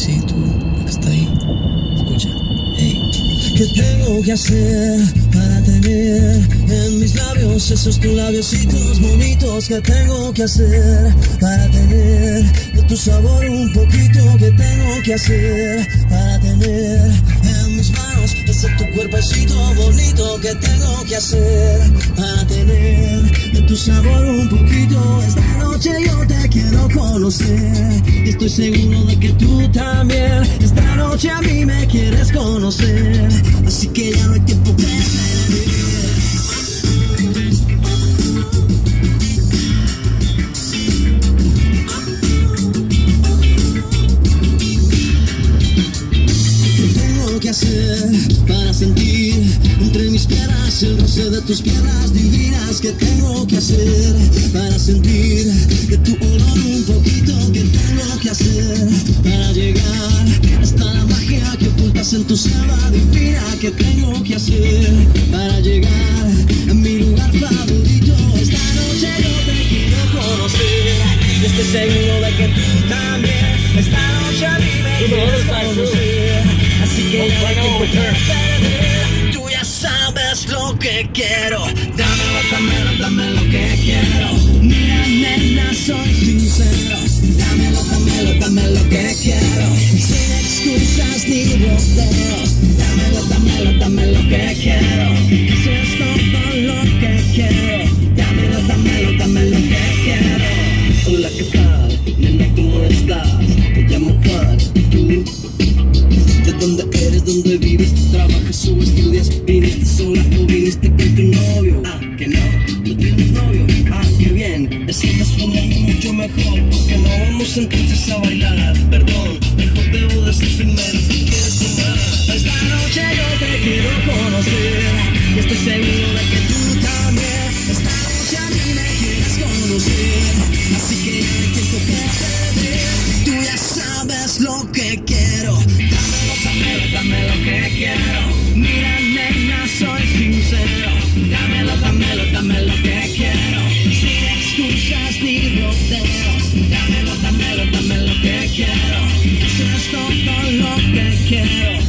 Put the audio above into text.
sí, tú, la que está ahí. Escucha. Hey. ¿Qué tengo que hacer para tener en mis labios esos tus labiositos bonitos? ¿Qué tengo que hacer para tener de tu sabor un poquito? ¿Qué tengo que hacer para tener en mis manos ese tu cuerpecito bonito? ¿Qué tengo que hacer para tener de tu sabor un poquito? Esta noche yo conocer y estoy seguro de que tú también. Esta noche a mí me quieres conocer, así que ya no hay tiempo que perder. ¿Qué tengo que hacer para sentir entre mis piernas el roce de tus piernas divinas? ¿Qué tengo que hacer para sentir de tu olor para llegar hasta la magia que ocultas en tu selva divina? ¿Qué tengo que hacer para llegar a mi lugar favorito? Esta noche yo te quiero conocer y estoy seguro de que tú también. Esta noche a mí me quieres conocer, así que no que. Tú ya sabes lo que quiero, dámelo, dámelo, dame lo que quiero. Mira, nena, soy sincero, Ah, que no, no tienes novio. Ah, qué bien, eso me suena mucho mejor. Porque no vamos entonces a bailar. Perdón, mejor debo decir primero que quieres tomar. Esta noche yo te quiero conocer. Y estoy seguro de que tú también. Esta noche a mí me quieres conocer. Así que ya no tiempo que perder. Tú ya sabes lo que quiero. Dámelo, dámelo, dame lo que quiero. Dámelo,